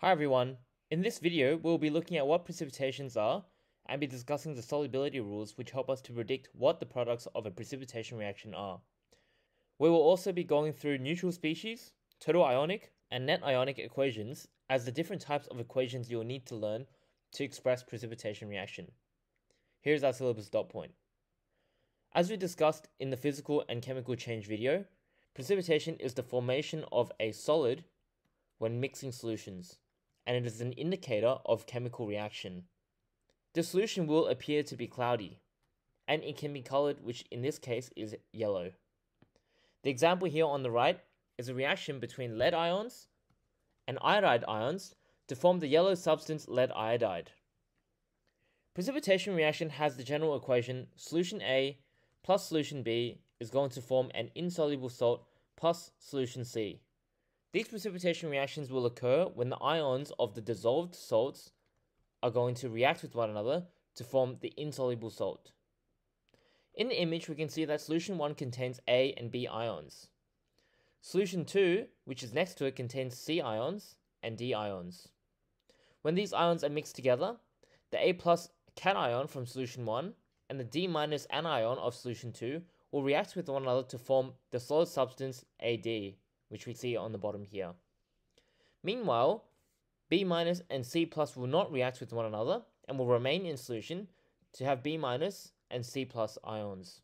Hi everyone. In this video, we'll be looking at what precipitations are and be discussing the solubility rules which help us to predict what the products of a precipitation reaction are. We will also be going through neutral species, total ionic, and net ionic equations as the different types of equations you'll need to learn to express precipitation reaction. Here's our syllabus dot point. As we discussed in the physical and chemical change video, precipitation is the formation of a solid when mixing solutions, and it is an indicator of chemical reaction. The solution will appear to be cloudy, and it can be colored, which in this case is yellow. The example here on the right is a reaction between lead ions and iodide ions to form the yellow substance lead iodide. Precipitation reaction has the general equation solution A plus solution B is going to form an insoluble salt plus solution C. These precipitation reactions will occur when the ions of the dissolved salts are going to react with one another to form the insoluble salt. In the image, we can see that solution 1 contains A and B ions. Solution 2, which is next to it, contains C ions and D ions. When these ions are mixed together, the A plus cation from solution 1 and the D minus anion of solution 2 will react with one another to form the solid substance AD, which we see on the bottom here. Meanwhile, B minus and C plus will not react with one another and will remain in solution to have B minus and C plus ions.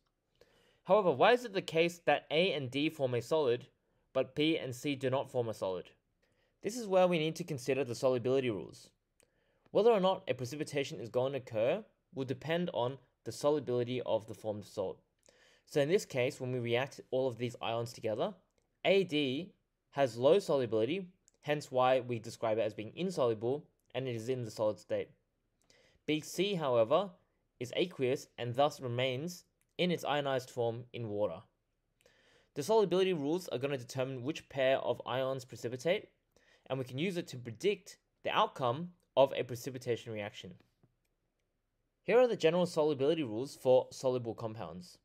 However, why is it the case that A and D form a solid, but B and C do not form a solid? This is where we need to consider the solubility rules. Whether or not a precipitation is going to occur will depend on the solubility of the formed salt. So in this case, when we react all of these ions together, AD has low solubility, hence why we describe it as being insoluble and it is in the solid state. BC, however, is aqueous and thus remains in its ionized form in water. The solubility rules are going to determine which pair of ions precipitate, and we can use it to predict the outcome of a precipitation reaction. Here are the general solubility rules for soluble compounds.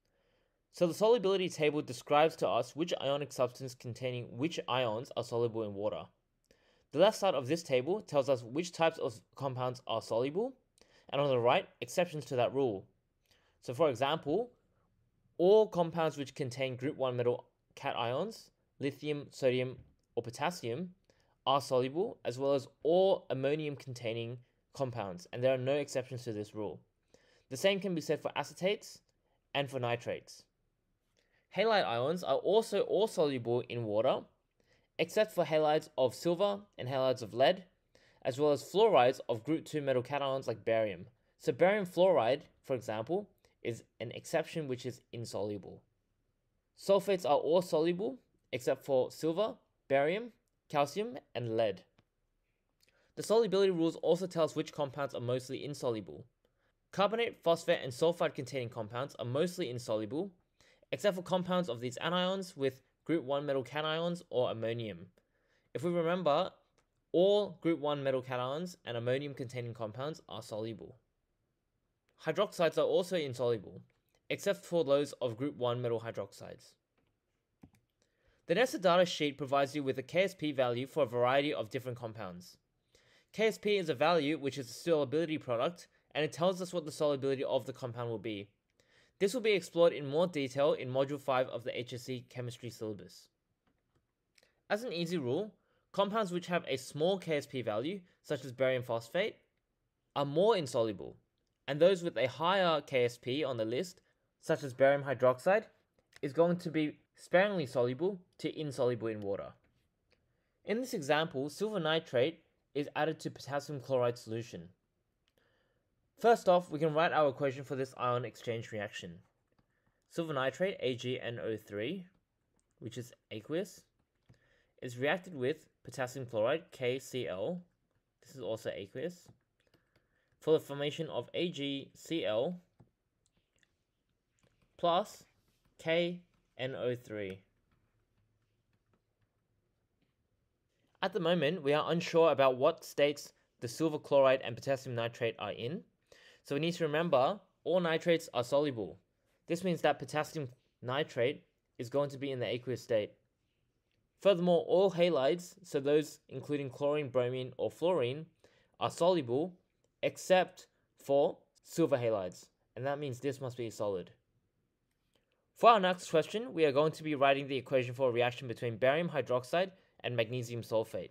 So the solubility table describes to us which ionic substance containing which ions are soluble in water. The left side of this table tells us which types of compounds are soluble, and on the right, exceptions to that rule. So for example, all compounds which contain group 1 metal cations, lithium, sodium, or potassium, are soluble, as well as all ammonium containing compounds, and there are no exceptions to this rule. The same can be said for acetates and for nitrates. Halide ions are also all soluble in water, except for halides of silver and halides of lead, as well as fluorides of group 2 metal cations like barium. So barium fluoride, for example, is an exception which is insoluble. Sulfates are all soluble except for silver, barium, calcium, and lead. The solubility rules also tell us which compounds are mostly insoluble. Carbonate, phosphate, and sulfide containing compounds are mostly insoluble, except for compounds of these anions with group 1 metal cations or ammonium. If we remember, all group 1 metal cations and ammonium containing compounds are soluble. Hydroxides are also insoluble, except for those of group 1 metal hydroxides. The NESA data sheet provides you with a KSP value for a variety of different compounds. KSP is a value which is a solubility product and it tells us what the solubility of the compound will be. This will be explored in more detail in Module 5 of the HSC Chemistry syllabus. As an easy rule, compounds which have a small KSP value, such as barium phosphate, are more insoluble, and those with a higher KSP on the list, such as barium hydroxide, is going to be sparingly soluble to insoluble in water. In this example, silver nitrate is added to potassium chloride solution. First off, we can write our equation for this ion exchange reaction. Silver nitrate, AgNO3, which is aqueous, is reacted with potassium chloride, KCl, this is also aqueous, for the formation of AgCl plus KNO3. At the moment, we are unsure about what states the silver chloride and potassium nitrate are in, so we need to remember all nitrates are soluble. This means that potassium nitrate is going to be in the aqueous state. Furthermore, all halides, so those including chlorine, bromine, or fluorine, are soluble except for silver halides, and that means this must be a solid. For our next question, we are going to be writing the equation for a reaction between barium hydroxide and magnesium sulfate.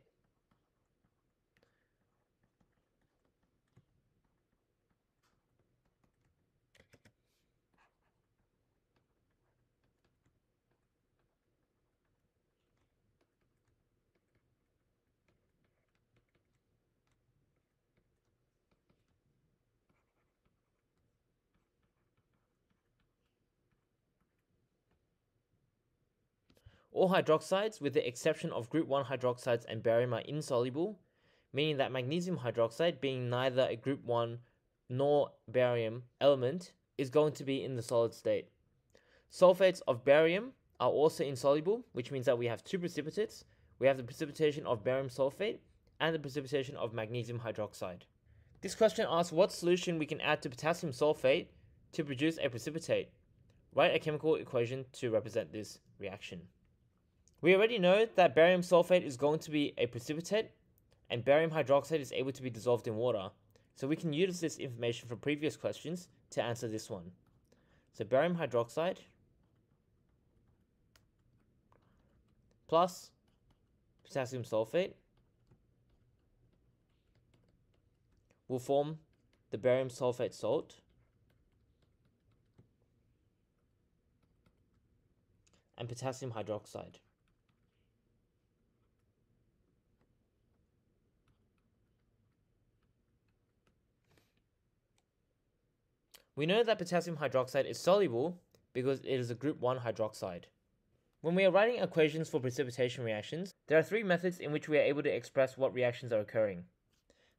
All hydroxides, with the exception of group 1 hydroxides and barium, are insoluble, meaning that magnesium hydroxide, being neither a group 1 nor barium element, is going to be in the solid state. Sulfates of barium are also insoluble, which means that we have two precipitates. We have the precipitation of barium sulfate and the precipitation of magnesium hydroxide. This question asks what solution we can add to potassium sulfate to produce a precipitate. Write a chemical equation to represent this reaction. We already know that barium sulfate is going to be a precipitate and barium hydroxide is able to be dissolved in water. So we can use this information from previous questions to answer this one. So barium hydroxide plus potassium sulfate will form the barium sulfate salt and potassium hydroxide. We know that potassium hydroxide is soluble because it is a group 1 hydroxide. When we are writing equations for precipitation reactions, there are three methods in which we are able to express what reactions are occurring.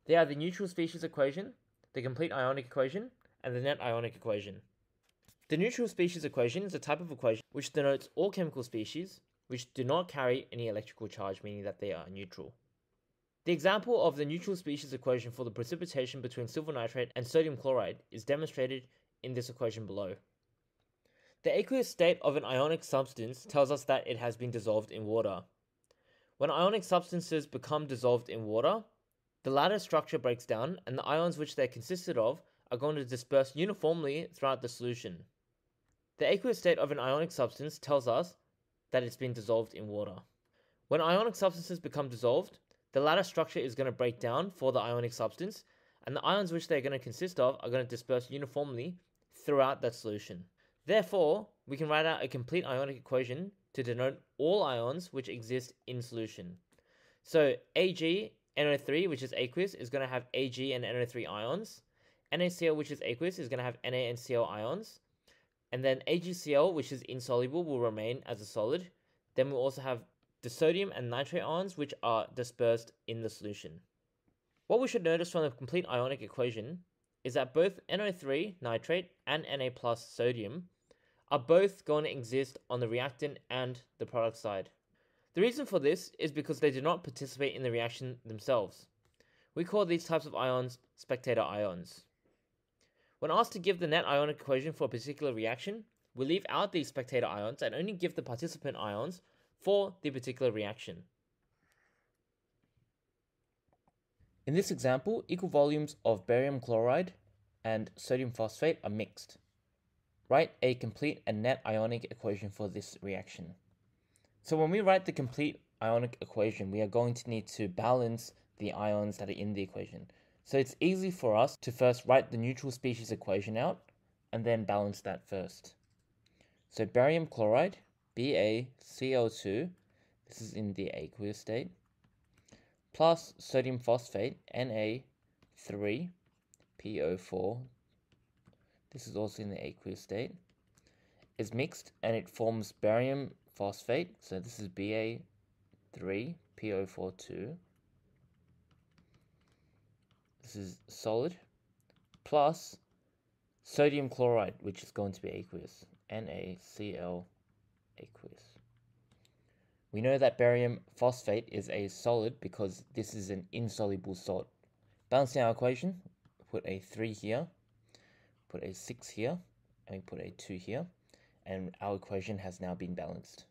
They are the neutral species equation, the complete ionic equation, and the net ionic equation. The neutral species equation is a type of equation which denotes all chemical species which do not carry any electrical charge, meaning that they are neutral. The example of the neutral species equation for the precipitation between silver nitrate and sodium chloride is demonstrated in this equation below. The aqueous state of an ionic substance tells us that it has been dissolved in water. When ionic substances become dissolved in water, the lattice structure breaks down and the ions which they consisted of are going to disperse uniformly throughout the solution. The aqueous state of an ionic substance tells us that it's been dissolved in water. When ionic substances become dissolved, the lattice structure is going to break down for the ionic substance, and the ions which they're going to consist of are going to disperse uniformly throughout that solution. Therefore, we can write out a complete ionic equation to denote all ions which exist in solution. So Ag NO3, which is aqueous, is going to have Ag and NO3 ions. NaCl, which is aqueous, is going to have Na and Cl ions. And then AgCl, which is insoluble, will remain as a solid. Then we'll also have the sodium and nitrate ions which are dispersed in the solution. What we should notice from the complete ionic equation is that both NO3 nitrate and Na plus sodium are both going to exist on the reactant and the product side. The reason for this is because they do not participate in the reaction themselves. We call these types of ions spectator ions. When asked to give the net ionic equation for a particular reaction, we leave out these spectator ions and only give the participant ions for the particular reaction. In this example, equal volumes of barium chloride and sodium phosphate are mixed. Write a complete and net ionic equation for this reaction. So when we write the complete ionic equation, we are going to need to balance the ions that are in the equation. So it's easy for us to first write the neutral species equation out and then balance that first. So barium chloride BaCl2, this is in the aqueous state, plus sodium phosphate, Na3PO4, this is also in the aqueous state, is mixed and it forms barium phosphate, so this is Ba3PO42. This is solid, plus sodium chloride, which is going to be aqueous, NaCl aqueous. We know that barium phosphate is a solid because this is an insoluble salt. Balancing our equation, put a 3 here, put a 6 here, and we put a 2 here, and our equation has now been balanced.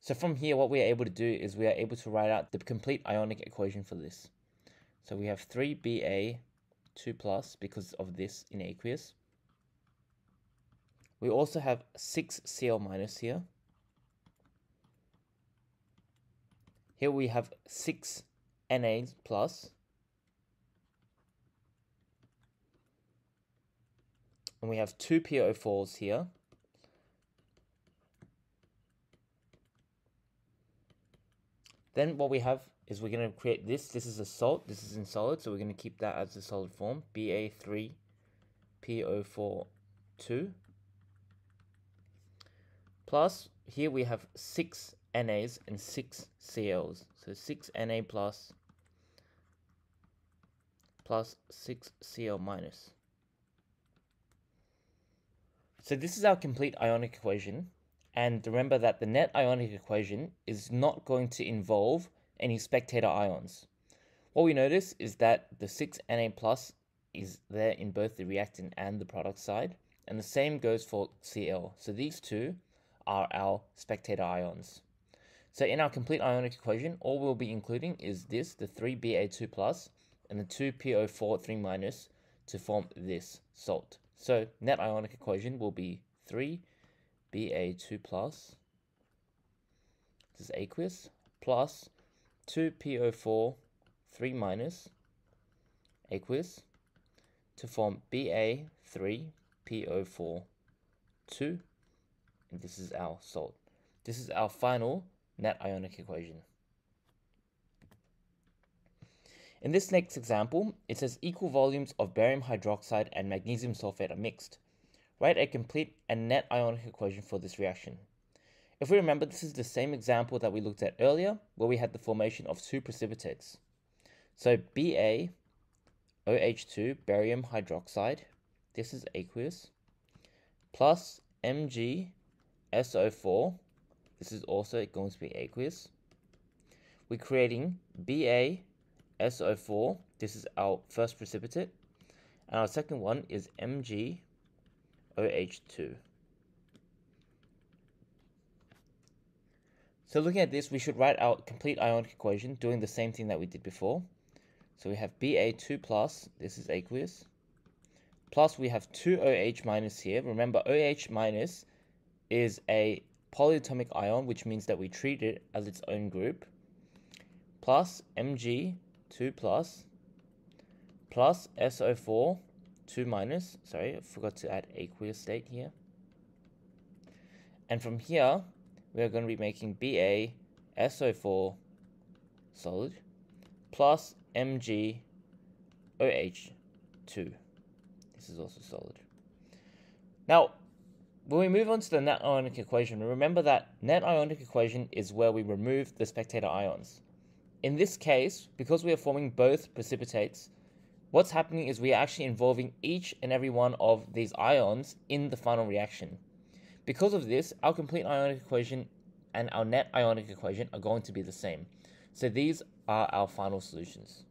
So from here, what we are able to do is we are able to write out the complete ionic equation for this. So we have 3Ba 2 plus because of this in aqueous. We also have 6Cl minus here. Here we have 6 Na plus. And we have two PO4s here. Then what we have is we're going to create this. This is a salt. This is in solid, so we're going to keep that as a solid form. Ba3 PO4 2 plus here we have 6 NAs and 6 CLs. So 6 Na plus plus 6 Cl minus. So this is our complete ionic equation. And remember that the net ionic equation is not going to involve any spectator ions. What we notice is that the 6Na plus is there in both the reactant and the product side. And the same goes for Cl. So these two are our spectator ions. So in our complete ionic equation, all we'll be including is this, the 3Ba2 plus, and the 2PO4 3 minus to form this salt. So net ionic equation will be 3Ba2 plus, this is aqueous, plus 2PO4 3 minus, aqueous, to form Ba3PO4 2 and this is our salt. This is our final net ionic equation. In this next example, it says equal volumes of barium hydroxide and magnesium sulfate are mixed. Write a complete and net ionic equation for this reaction. If we remember, this is the same example that we looked at earlier, where we had the formation of two precipitates. So Ba, OH2, barium hydroxide, this is aqueous, plus Mg, SO4, this is also going to be aqueous. We're creating Ba, SO4, this is our first precipitate, and our second one is Mg, OH2. So looking at this, we should write our complete ionic equation, doing the same thing that we did before. So we have Ba2 plus, this is aqueous, plus we have 2 OH minus here. Remember, OH minus is a polyatomic ion, which means that we treat it as its own group, plus Mg 2 plus, plus SO4 2 minus, sorry, I forgot to add aqueous state here. And from here, we are going to be making Ba SO4 solid plus Mg OH2. This is also solid. Now, when we move on to the net ionic equation, remember that net ionic equation is where we remove the spectator ions. In this case, because we are forming both precipitates, what's happening is we are actually involving each and every one of these ions in the final reaction. Because of this, our complete ionic equation and our net ionic equation are going to be the same. So these are our final solutions.